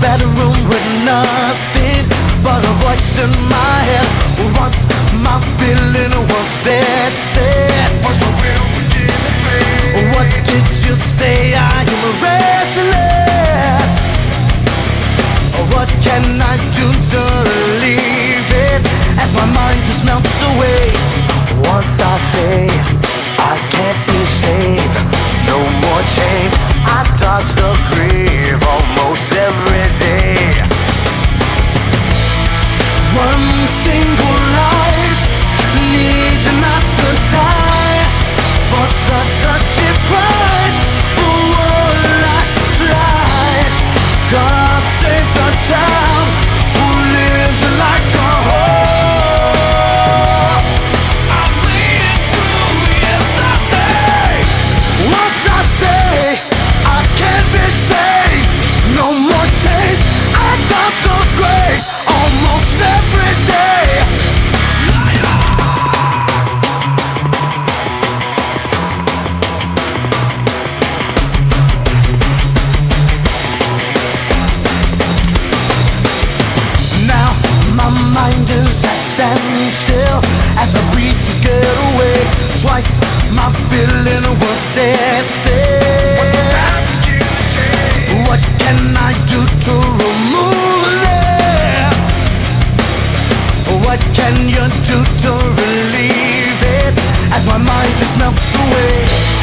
bedroom with nothing but a voice in my head. Once my feeling was dead set. What did you say? I am restless. What can I do to relieve it as my mind just melts away? Once I say I can't be saved, no more change. I dodge the grave oh 사 My feeling was dead. What can I do to remove it? What can you do to relieve it? As my mind just melts away.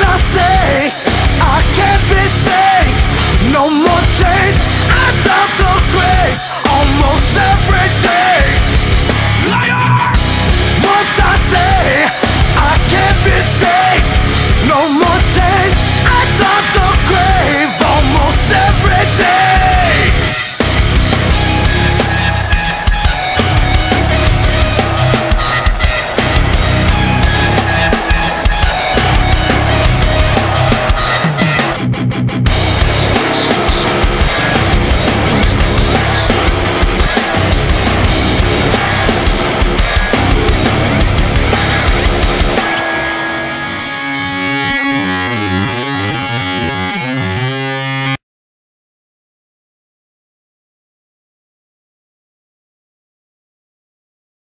I say I can't be saved. No more change, I doubt so great. Almost every